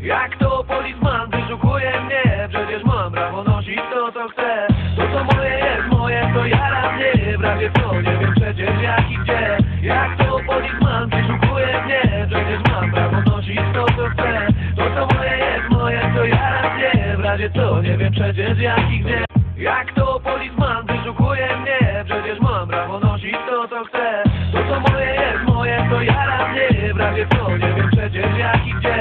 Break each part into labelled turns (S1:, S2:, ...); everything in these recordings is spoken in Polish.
S1: Jak to policman wyszukuje mnie? Przecież mam prawo nosić to co chcę. To co moje jest moje to ja raz nie W razie co nie wiem przecież jak i gdzie. Jak to policman wyszukuje mnie? Przecież mam prawo nosić to co chcę. To co moje jest moje to ja raz nie W razie co nie wiem przecież jak i gdzie. Jak to policman wyszukuje mnie? Przecież mam prawo nosić to co chcę. To co moje jest moje to ja raz nie W razie co nie wiem przecież jak i gdzie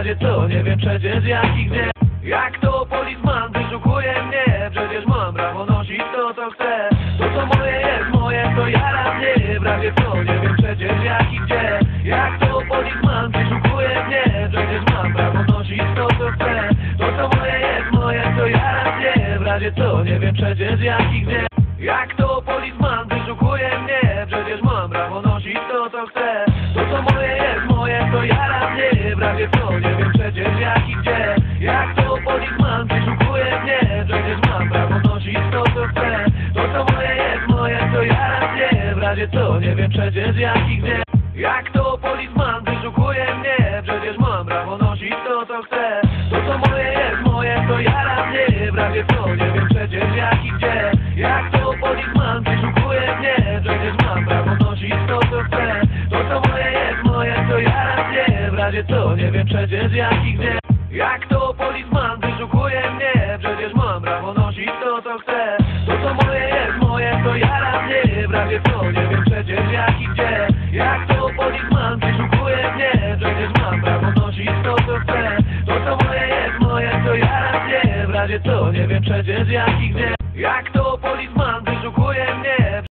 S1: razie co nie wiem przecież jak i gdzie. Jak to policman wyszukuje mnie? Przecież mam prawo nosić to co chcę. To co moje jest moje to ja raz nie W razie co nie wiem przecież jak i gdzie. Jak to policman wyszukuje mnie? Przecież mam prawo nosić to co chcę. To co moje jest moje to ja raz nie W razie co nie wiem przecież jak i gdzie. Jak to policman wyszukuje mnie? Przecież mam prawo nosić to co chcę. To co moje razie co nie wiem przecież jak i gdzie. Jak to policman wyszukuje mnie Przecież mam prawo nosić to co chcę. To co moje jest moje to ja raz nie W razie co nie wiem przecież jak i gdzie. Jak to policman wyszukuje mnie Przecież mam prawo nosić to co chcę. To co moje jest moje to ja raz nie W razie co nie wiem przecież jak i gdzie. Jak to policman wyszukuje mnie Przecież mam prawo razie co? Nie wiem przecież jak i gdzie. Jak to policman wyszukuje mnie? Przecież mam prawo nosić to co chcę. To co moje jest moje to ja raz nie W razie co. Nie wiem przecież jak i gdzie. Jak to policman wyszukuje mnie? Przecież mam prawo nosić to co chcę. To co moje jest moje to ja raz nie W razie co. Nie wiem przecież jak i gdzie. Jak to